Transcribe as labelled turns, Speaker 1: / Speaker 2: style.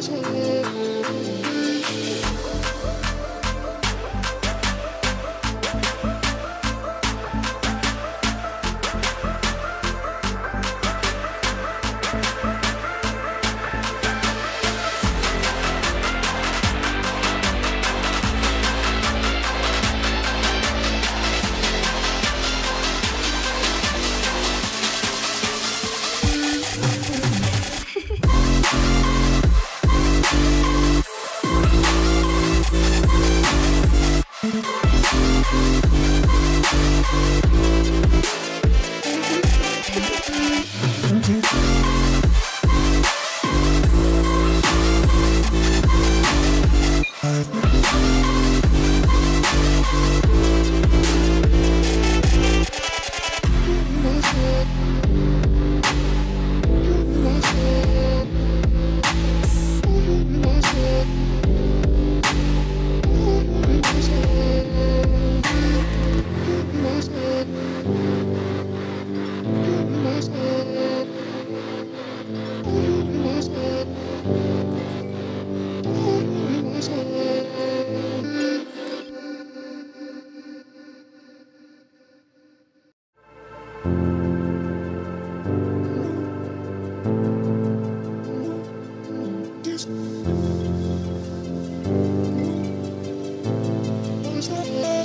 Speaker 1: change. Thank you.